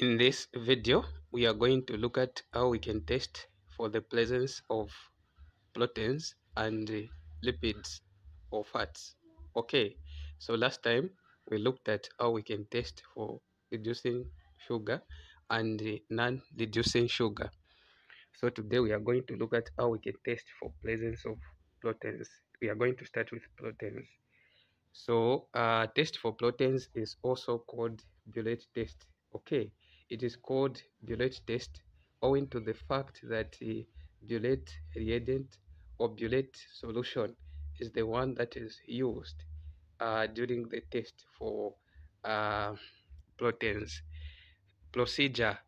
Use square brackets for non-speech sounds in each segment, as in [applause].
In this video, we are going to look at how we can test for the presence of proteins and lipids or fats. Okay, so last time we looked at how we can test for reducing sugar and non-reducing sugar. So today we are going to look at how we can test for presence of proteins. We are going to start with proteins. So uh, test for proteins is also called Biuret test. Okay, it is called Biuret test owing to the fact that the Biuret reagent or Biuret solution is the one that is used uh, during the test for uh, proteins procedure.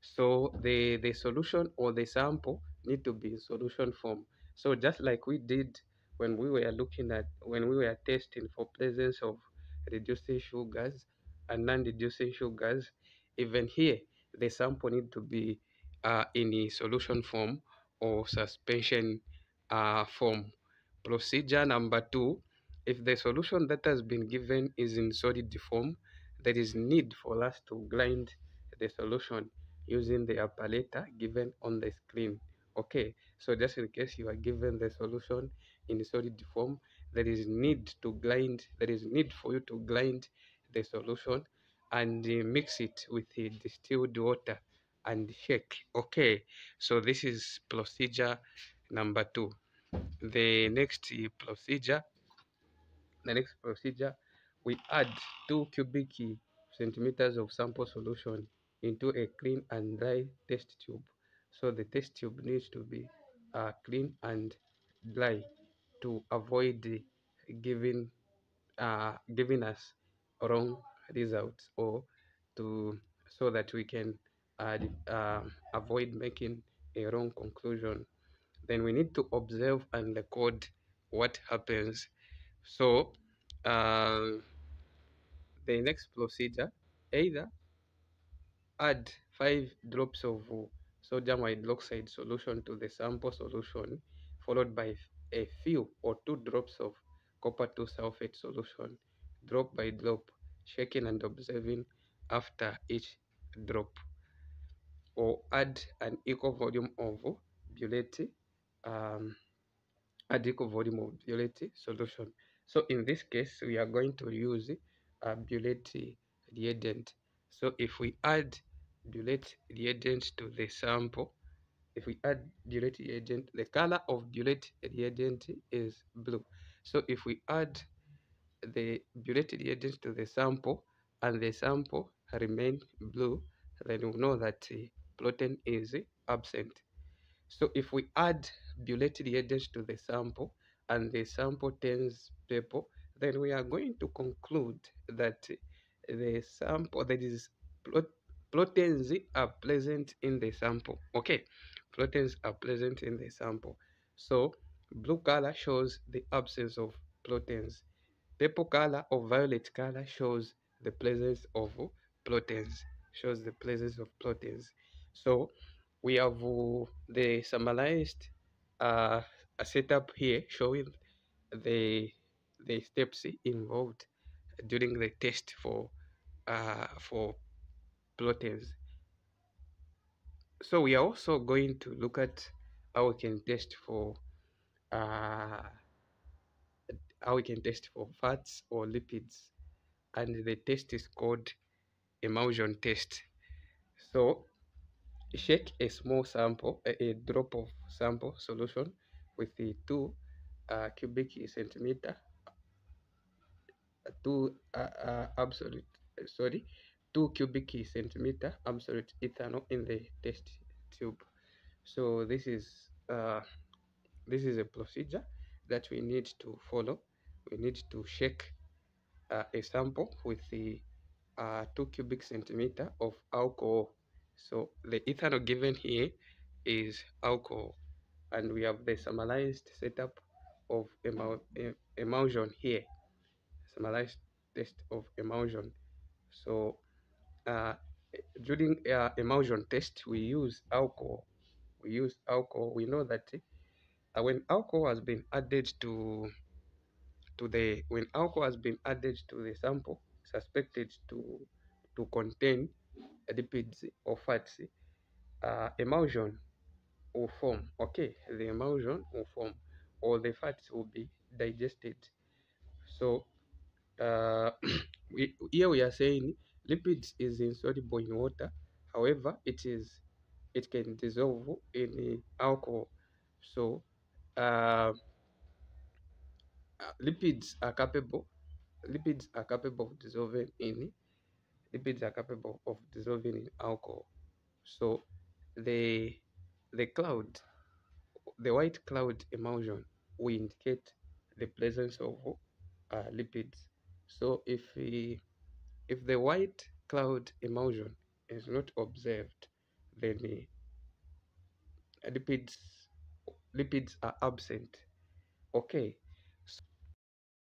So the, the solution or the sample need to be in solution form. So just like we did when we were looking at when we were testing for presence of reducing sugars and non-reducing sugars even here the sample need to be uh, in a solution form or suspension uh, form. Procedure number two if the solution that has been given is in solid form there is need for us to grind the solution using the apparatus given on the screen. Okay so just in case you are given the solution in solid form there is need to grind there is need for you to grind the solution and mix it with the distilled water and shake. Okay so this is procedure number two. The next procedure the next procedure we add two cubic centimeters of sample solution into a clean and dry test tube. So the test tube needs to be uh, clean and dry to avoid giving uh, giving us wrong results or to so that we can uh, uh, avoid making a wrong conclusion. Then we need to observe and record what happens. So uh, the next procedure either add 5 drops of sodium hydroxide solution to the sample solution followed by a few or two drops of copper 2 sulfate solution drop by drop shaking and observing after each drop or add an equal volume of Biuret um, add equal volume of Biuret solution. So in this case we are going to use a Biuret reagent. So if we add Biuret reagent to the sample if we add Biuret reagent the color of Biuret reagent is blue. So if we add the Biuret reagent to the sample and the sample remain blue then we know that the protein is absent. So if we add Biuret reagent to the sample and the sample turns purple then we are going to conclude that the sample that is proteins are present in the sample okay proteins are present in the sample so blue color shows the absence of proteins purple color or violet color shows the presence of proteins shows the presence of proteins. So we have uh, the summarized uh, a setup here showing the the steps involved during the test for uh, for proteins. So we are also going to look at how we can test for uh, how we can test for fats or lipids and the test is called emulsion test. So shake a small sample a, drop of sample solution with the two uh, cubic centimeter two uh, uh, absolute sorry 2 cubic centimeter absolute ethanol in the test tube. So this is uh, this is a procedure that we need to follow we need to shake uh, a sample with the uh, 2 cubic centimeter of alcohol. So the ethanol given here is alcohol and we have the summarized setup of emul emulsion here. Summarized test of emulsion. So uh, during uh, emulsion test we use alcohol. We use alcohol. We know that uh, when alcohol has been added to to the when alcohol has been added to the sample suspected to to contain lipids or fats, uh, emulsion will form. Okay, the emulsion will form, or the fats will be digested. So uh, [clears throat] we, here we are saying lipids is insoluble in water. However, it is it can dissolve in alcohol. So uh, lipids are capable lipids are capable of dissolving in lipids are capable of dissolving in alcohol. So the the cloud, the white cloud emulsion will indicate the presence of uh, lipids. So if we, if the white cloud emulsion is not observed, then the lipids lipids are absent. Okay,